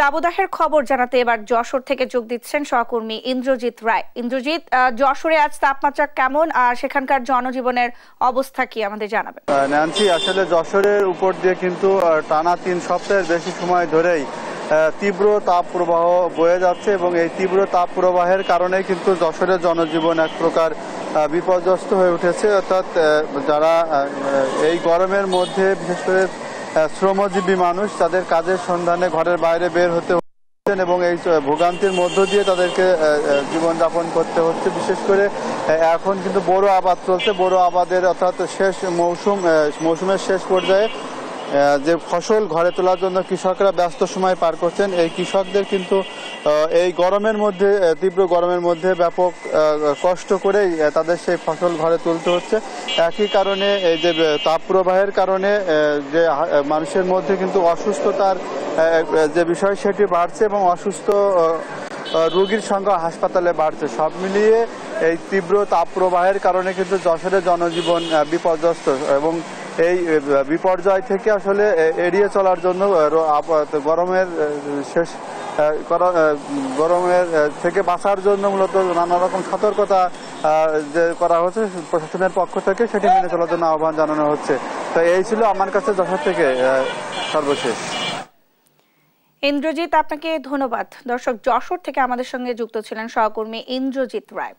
দাবদাহের খবর জানাতে এবার যশোর থেকে যোগ দিচ্ছেন সহকর্মী ইন্দ্রজিৎ রায়। ইন্দ্রজিৎ যশোরে আজ তাপমাত্রা কেমন আর সেখানকার জনজীবনের অবস্থা কি আমাদের জানাবেন? ন্যান্সি, আসলে যশোরের উপর দিয়ে কিন্তু টানা তিন সপ্তাহের বেশি সময় ধরেই তীব্র তাপ প্রবাহ বয়ে যাচ্ছে এবং এই তীব্র তাপ প্রবাহের কারণে কিন্তু যশোরের জনজীবন এক প্রকার বিপর্যস্ত হয়ে উঠেছে। অর্থাৎ যারা এই গরমের মধ্যে, বিশেষ করে শ্রমজীবী মানুষ তাদের কাজের সন্ধানে ঘরের বাইরে বের হতে হচ্ছেন এবং এই ভোগান্তির মধ্য দিয়ে তাদেরকে জীবনযাপন করতে হচ্ছে। বিশেষ করে এখন কিন্তু বড় আবাদ চলছে। বড় আবাদের অর্থাৎ শেষ মৌসুম মৌসুমের শেষ পর্যায়ে যে ফসল ঘরে তোলার জন্য কৃষকরা ব্যস্ত সময় পার করছেন, এই কৃষকদের কিন্তু এই গরমের মধ্যে তীব্র গরমের মধ্যে ব্যাপক কষ্ট করেই তাদের সেই ফসল ঘরে তুলতে হচ্ছে। একই কারণে এই যে তাপপ্রবাহের কারণে যে মানুষের মধ্যে কিন্তু অসুস্থতার যে বিষয় সেটি বাড়ছে এবং অসুস্থ রোগীর সংখ্যা হাসপাতালে বাড়ছে। সব মিলিয়ে এই তীব্র তাপপ্রবাহের কারণে কিন্তু যশোরের জনজীবন বিপর্যস্ত এবং এই বিপর্যয় থেকে আসলে এড়িয়ে চলার জন্য গরমের শেষ গরমের থেকে বাঁচার জন্য মূলত নানা রকম সতর্কতা যে করা হচ্ছে প্রশাসনের পক্ষ থেকে, সেটি মেনে চলার জন্য আহ্বান জানানো হচ্ছে। তো এই ছিল আমার কাছে যশোর থেকে সর্বশেষ। ইন্দ্রজিৎ, আপনাকে ধন্যবাদ। দর্শক, যশোর থেকে আমাদের সঙ্গে যুক্ত ছিলেন সহকর্মী ইন্দ্রজিৎ রায়।